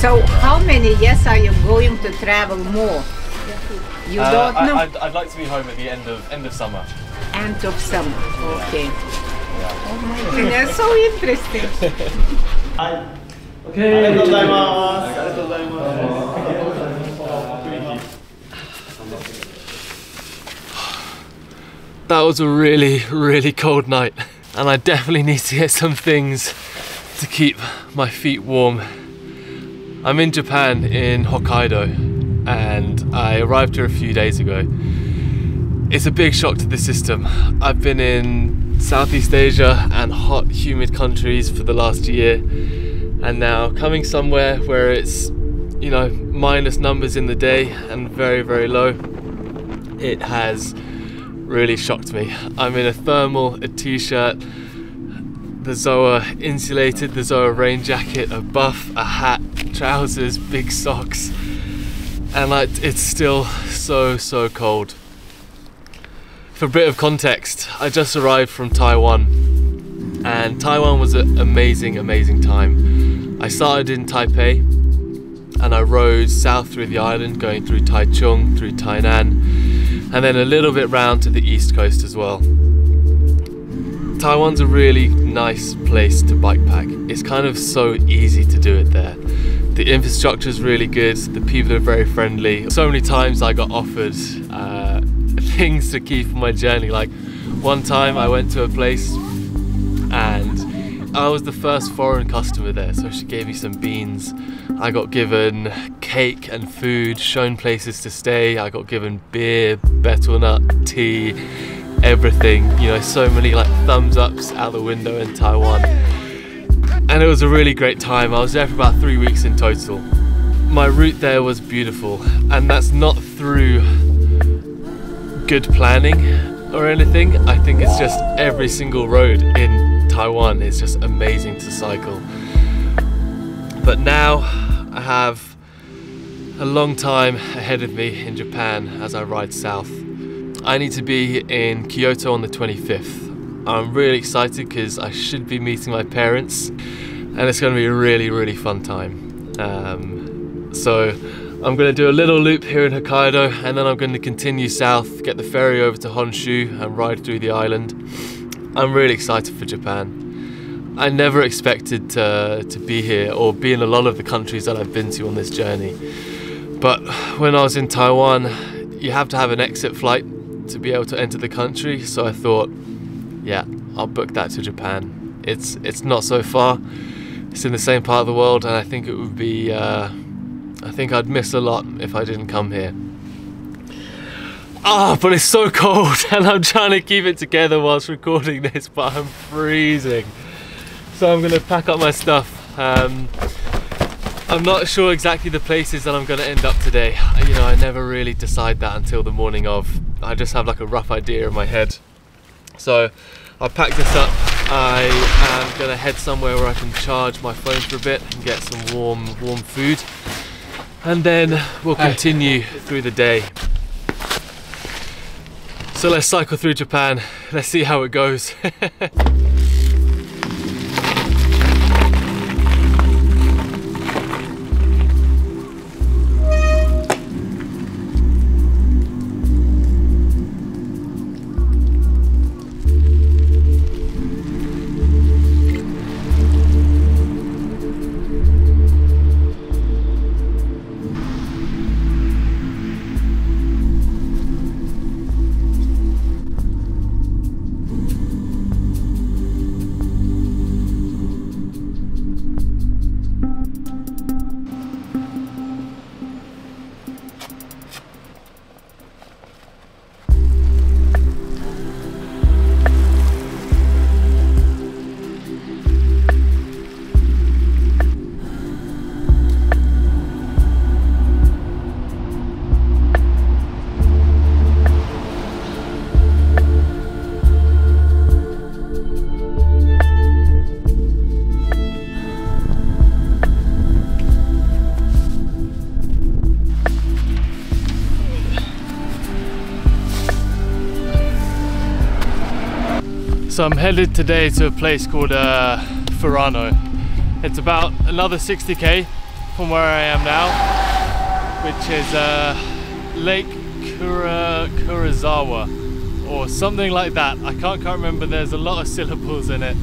So how many years are you going to travel more? You Uh, don't know. I'd, I'd like to be home at the end of end of summer. End of summer. Okay. Oh my goodness, so interesting. Okay. That was a really, really cold night, and I definitely need to get some things to keep my feet warm. I'm in Japan, in Hokkaido, and I arrived here a few days ago. It's a big shock to the system. I've been in Southeast Asia and hot, humid countries for the last year, and now coming somewhere where it's, you know, minus numbers in the day and very, very low, it has really shocked me. I'm in a thermal, a t-shirt, the Zoa insulated, the Zoa rain jacket, a buff, a hat, trousers, big socks, and like it's still so so cold. For a bit of context, I just arrived from Taiwan, and Taiwan was an amazing, amazing time. I started in Taipei, and I rode south through the island, going through Taichung, through Tainan, and then a little bit round to the east coast as well. Taiwan's a really nice place to bike pack. It's kind of so easy to do it there. The infrastructure is really good, the people are very friendly. So many times I got offered uh, things to keep on my journey. Like one time I went to a place and I was the first foreign customer there, so she gave me some beans. I got given cake and food, shown places to stay. I got given beer, betel nut, tea, everything. You know, so many like thumbs ups out the window in Taiwan. And it was a really great time. I was there for about three weeks in total. My route there was beautiful, and that's not through good planning or anything. I think it's just every single road in Taiwan is just amazing to cycle. But now I have a long time ahead of me in Japan as I ride south. I need to be in Kyoto on the 25th. I'm really excited because I should be meeting my parents and it's going to be a really, really fun time. Um, so I'm going to do a little loop here in Hokkaido and then I'm going to continue south, get the ferry over to Honshu and ride through the island. I'm really excited for Japan. I never expected to, to be here or be in a lot of the countries that I've been to on this journey. But when I was in Taiwan, you have to have an exit flight to be able to enter the country. So I thought, yeah, I'll book that to Japan. It's it's not so far. It's in the same part of the world, and I think it would be. Uh, I think I'd miss a lot if I didn't come here. Ah, but it's so cold, and I'm trying to keep it together whilst recording this, but I'm freezing. So I'm gonna pack up my stuff. Um, I'm not sure exactly the places that I'm going to end up today. You know, I never really decide that until the morning of. I just have like a rough idea in my head. So I'll pack this up. I am going to head somewhere where I can charge my phone for a bit and get some warm, warm food. And then we'll continue through the day. So let's cycle through Japan. Let's see how it goes. So I'm headed today to a place called uh, Furano. It's about another 60k from where I am now, which is uh, Lake Kura, Kurosawa or something like that. I can't quite remember. There's a lot of syllables in it.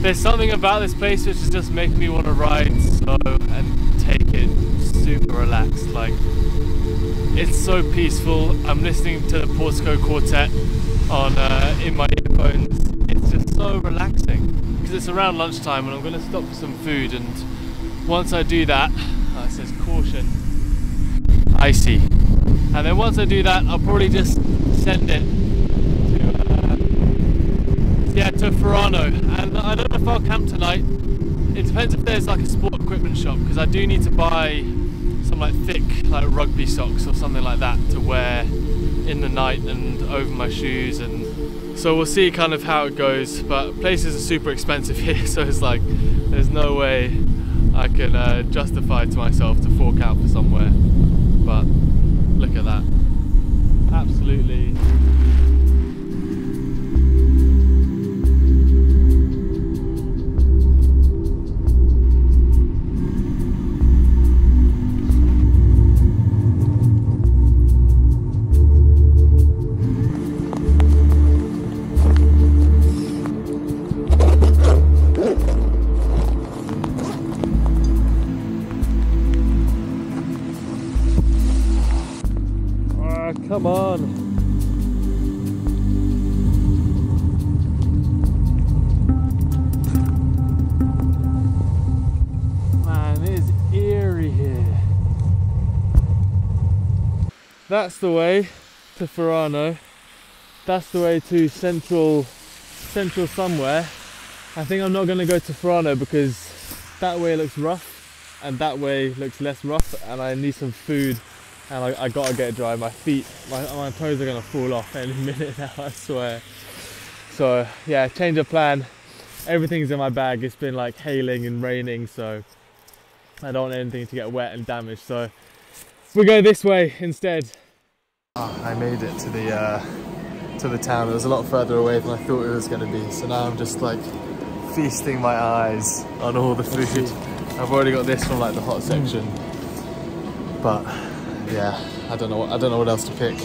There's something about this place which is just making me want to ride slow and take it super relaxed. Like it's so peaceful. I'm listening to the Portico Quartet on uh, in my It's just so relaxing because it's around lunchtime and I'm going to stop for some food. And once I do that, oh, it says caution, icy. And then once I do that, I'll probably just send it to uh, yeah to Furano. And I don't know if I'll camp tonight. It depends if there's like a sport equipment shop because I do need to buy some like thick like rugby socks or something like that to wear in the night and over my shoes and so we'll see kind of how it goes but places are super expensive here so it's like there's no way I can uh, justify to myself to fork out for somewhere. But look at that. Absolutely Come on. Man, it is eerie here. That's the way to Furano. That's the way to central central somewhere. I think I'm not gonna go to Furano because that way looks rough and that way looks less rough and I need some food and I, I, gotta get dry. My feet, my, my toes are gonna fall off any minute now, I swear. So yeah, change of plan. Everything's in my bag. It's been like hailing and raining, so I don't want anything to get wet and damaged. So we go this way instead. Oh, I made it to the uh, to the town. It was a lot further away than I thought it was gonna be. So now I'm just like feasting my eyes on all the food. I've already got this from like the hot section, but yeah, I don't know. I don't know what else to pick.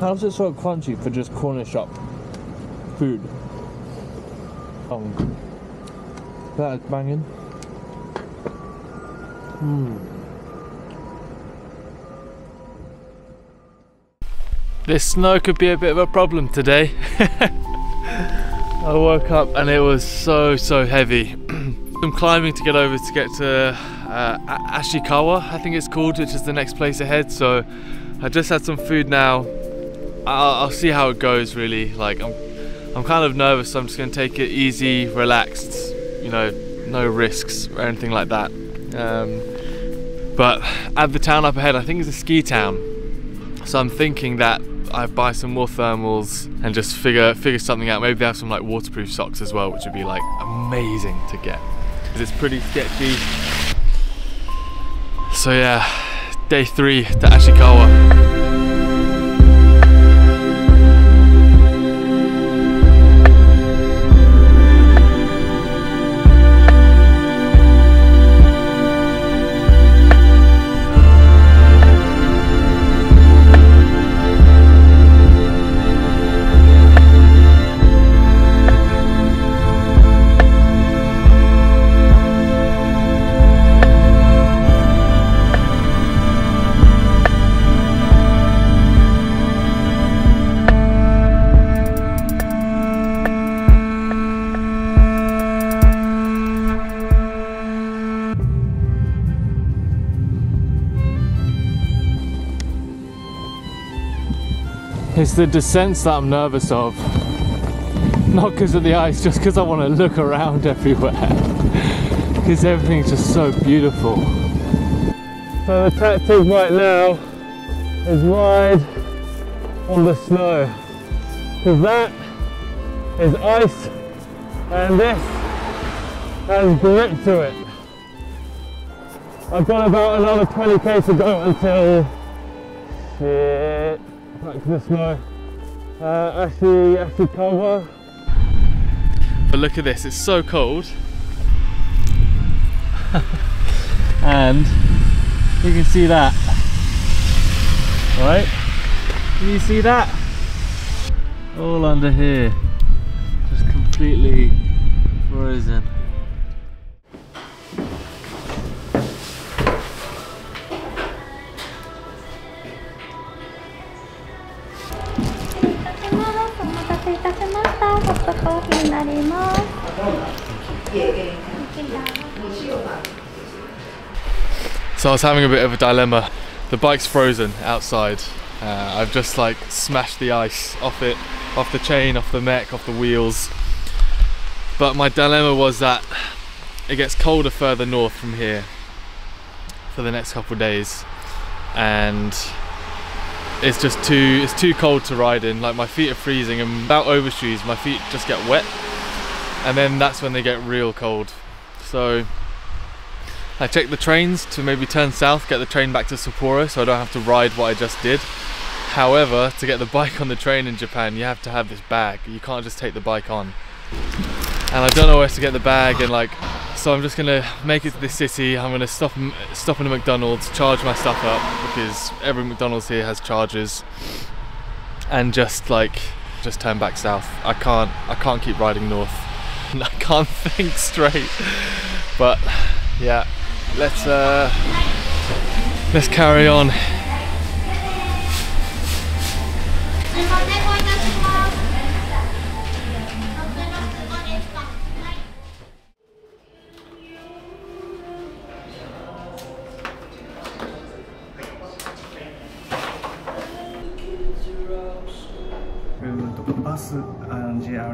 How's it so crunchy for just corner shop food? Um, that is banging. Hmm. This snow could be a bit of a problem today. I woke up and it was so so heavy. I'm climbing to get over to get to uh, Ashikawa, I think it's called, which is the next place ahead. So I just had some food now. I'll, I'll see how it goes. Really, like I'm, I'm kind of nervous. So I'm just gonna take it easy, relaxed. You know, no risks or anything like that. Um, but at the town up ahead, I think it's a ski town. So I'm thinking that I buy some more thermals and just figure figure something out. Maybe they have some like waterproof socks as well, which would be like amazing to get because it's pretty sketchy. So yeah, day three to Ashikawa. It's the descents that I'm nervous of. Not because of the ice, just because I want to look around everywhere. Because everything's just so beautiful. So the tactic right now is ride on the snow. Because that is ice and this has grip to it. I've got about another 20k to go until shit back to the snow. Uh, actually, actually cover. But look at this, it's so cold. and you can see that. Right? Can you see that? All under here. Just completely frozen. コーヒーになります。 So I was having a bit of a dilemma. The bike's frozen outside. Uh, I've just like smashed the ice off it, off the chain, off the mech, off the wheels. But my dilemma was that it gets colder further north from here for the next couple of days, and it's just too it's too cold to ride in. Like my feet are freezing, and without overshoes, my feet just get wet, and then that's when they get real cold. So I checked the trains to maybe turn south, get the train back to Sapporo so I don't have to ride what I just did. However, to get the bike on the train in Japan, you have to have this bag. You can't just take the bike on. And I don't know where to get the bag and like, so I'm just gonna make it to this city. I'm gonna stop, stop in a McDonald's, charge my stuff up because every McDonald's here has chargers, and just like, just turn back south. I can't, I can't keep riding north. I can't think straight. But yeah, let's uh, let's carry on.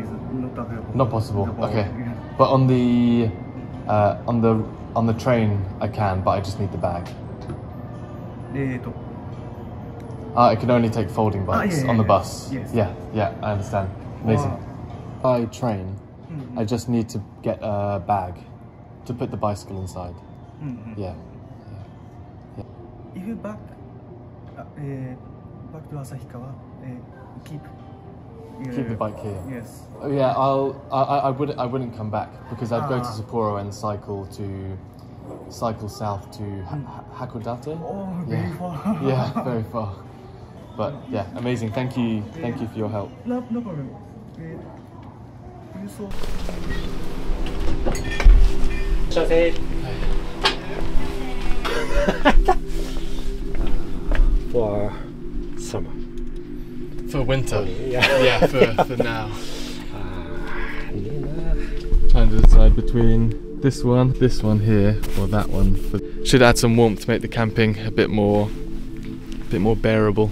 Not available. Not possible. Okay. yeah. But on the uh, on the on the train, I can, but I just need the bag. えーと Uh, I can only take folding Ah, bikes yeah, on the yeah, bus. yes. Yeah, yeah, I understand. Amazing. By train, I just need to get a bag to put the bicycle inside. Yeah. If you back, uh, uh, back to Asahikawa, uh, keep. Keep the bike here. Yes. Oh, yeah, I'll. I, I, I would. I wouldn't come back because I'd go to Ah. Sapporo and cycle to, cycle south to ha- Ha- Hakodate. Oh, very Yeah. far. yeah, very far. But yeah, amazing. Thank you. Thank you for your help. No, no problem. Uh, you saw. for summer. For winter. Oh, yeah. Yeah, for, for now. Ah. Trying to decide between this one, this one here, or that one. Should add some warmth to make the camping a bit more, a bit more bearable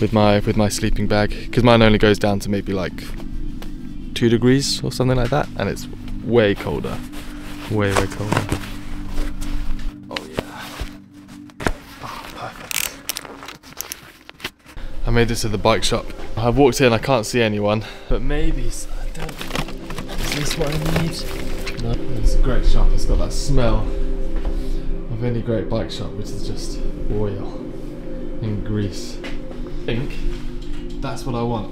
with my with my sleeping bag. Because mine only goes down to maybe like two degrees or something like that, and it's way colder, way way colder. Made this at the bike shop. I've walked in, I can't see anyone, but maybe I don't. Is this what I need? No, it's a great shop. It's got that smell of any great bike shop, which is just oil and grease. I think that's what I want.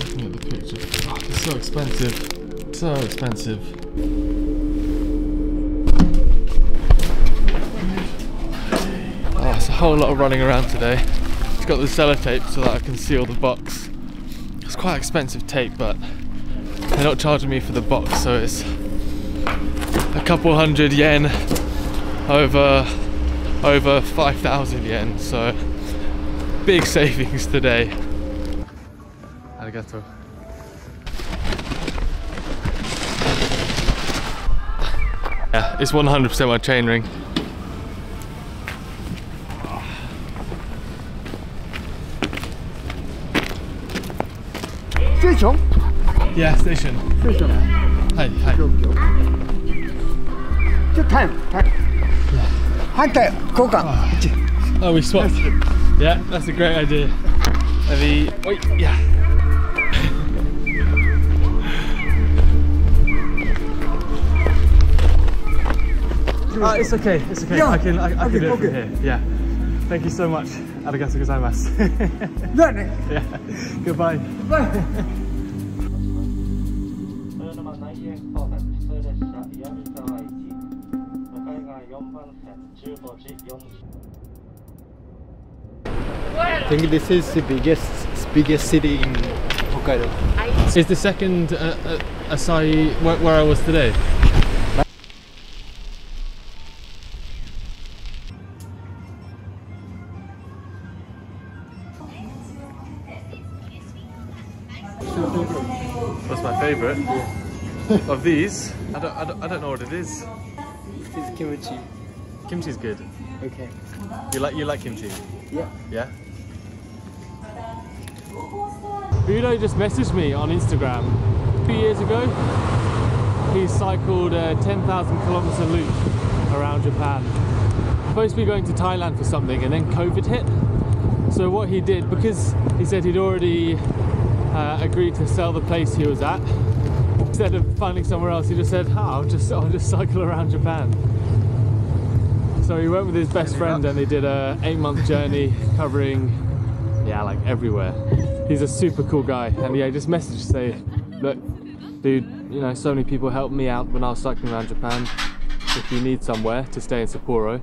Looking at the picture, oh, it's so expensive. So expensive. It's a whole lot of running around today. It's got the sellotape so that I can seal the box. It's quite expensive tape, but they're not charging me for the box, so it's a couple hundred yen over over 5,000 yen. So big savings today. Arigato. Yeah, it's 100% my chain ring. Yeah, station. Station. Hi, hi. じゃタイムタイム反対交換 Oh, we swapped. Yeah, that's a great idea. Let me. Wait, yeah. Uh, it's okay. It's okay. Yeah. I can. I, I Okay, can do it from okay. here. Yeah. Thank you so much. Arigato gozaimasu. だよね yeah. Goodbye. バ I think this is the biggest biggest city in Hokkaido. It's the second uh, uh, Asahi where, where I was today? What's my favourite? of these? I don't, I, don't, I don't know what it is. It's kimchi. Kimchi's good. Okay. You like you like kimchi? Yeah. Yeah. Budo just messaged me on Instagram two years ago. He cycled a 10,000 kilometer loop around Japan. Supposed to be going to Thailand for something, and then COVID hit. So what he did, because he said he'd already uh, agreed to sell the place he was at, instead of finding somewhere else, he just said, oh, "I'll just I'll just cycle around Japan." So he went with his best friend and they did a eight month journey covering, yeah, like everywhere. He's a super cool guy. And yeah, he just messaged to say, look, dude, you know, so many people helped me out when I was cycling around Japan. If you need somewhere to stay in Sapporo,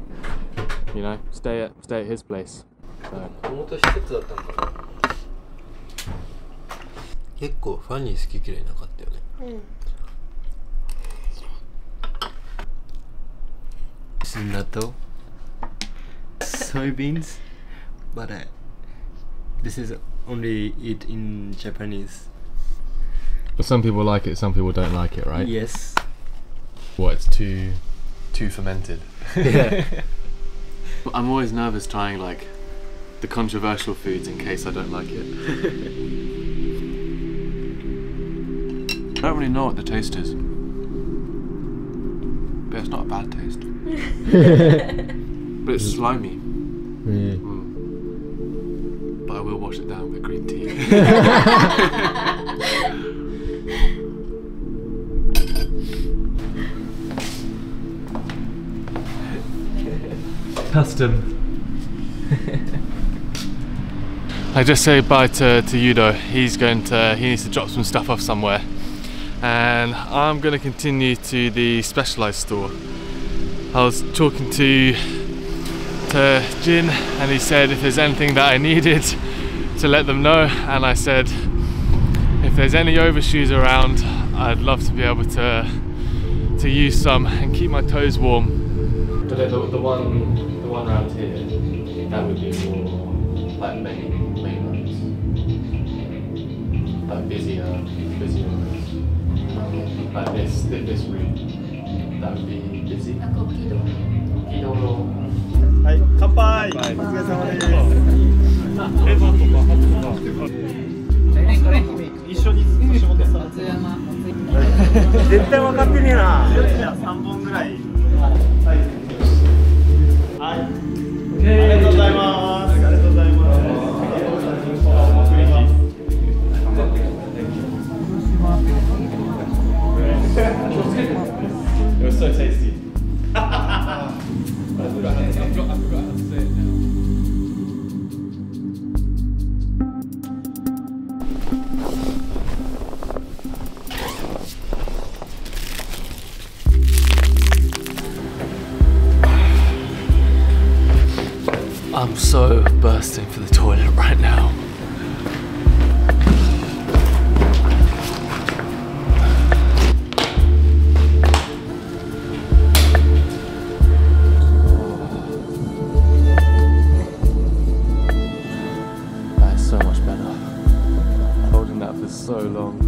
you know, stay at stay at his place. So 元施設だったのかな結構ファニー好き嫌いなかったよ this is natto, soybeans, but uh, this is only eat in Japanese. But some people like it, some people don't like it, right? Yes. What? It's too, too fermented. Yeah. I'm always nervous trying like the controversial foods in case I don't like it. I don't really know what the taste is. But it's not a bad taste. but it's slimy. Mm. But I will wash it down with green tea. Custom. I just say bye to, to Yudo. He's going to, he needs to drop some stuff off somewhere. And I'm going to continue to the Specialized store. I was talking to, to Jin and he said if there's anything that I needed to let them know. And I said if there's any overshoes around, I'd love to be able to, to use some and keep my toes warm. But the, the one, the one around here, that would be more like main, main roads. Like busier, busier はい、ベース、で、ベースリー。ダービー、ベース。なんか大きい道路。大きい道路。はい、乾杯。乾杯お疲れ様です。レバーとか、ハムとか。一緒に、一緒でさ。松山。絶対分かってねえな。じゃ、三本ぐらい。はい。はい。ありがとうございます。For so long.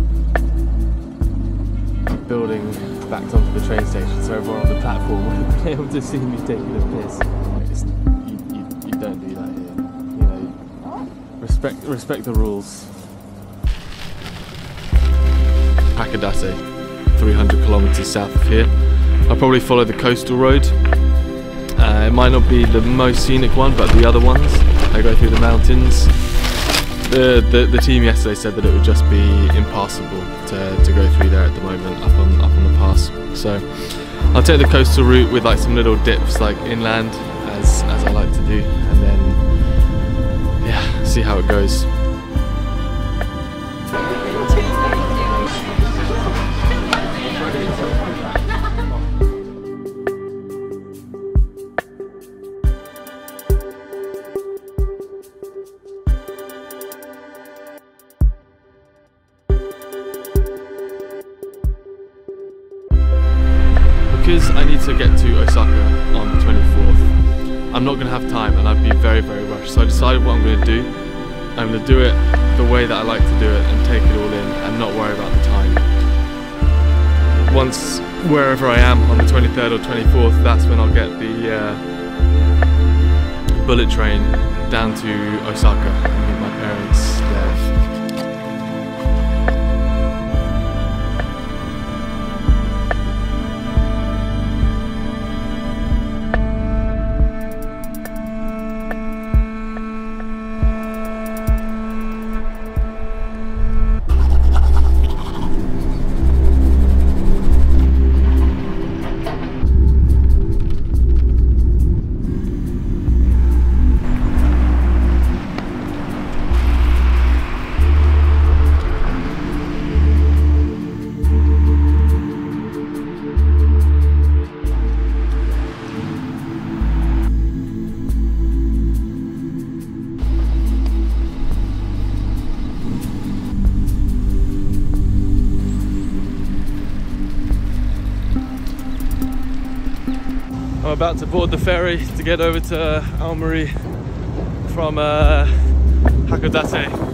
Building back onto the train station so everyone on the platform would be able to see me taking a piss. It's, you, you, you don't do that here. You know, respect respect the rules. Hakodate, 300 kilometers south of here. I'll probably follow the coastal road. Uh, it might not be the most scenic one, but the other ones, I go through the mountains. The, the the team yesterday said that it would just be impassable to, to go through there at the moment up on up on the pass. So I'll take the coastal route with like some little dips like inland as as I like to do, and then yeah, see how it goes. bullet train down to Osaka and meet my parents there. about to board the ferry to get over to Aomori from uh, Hakodate.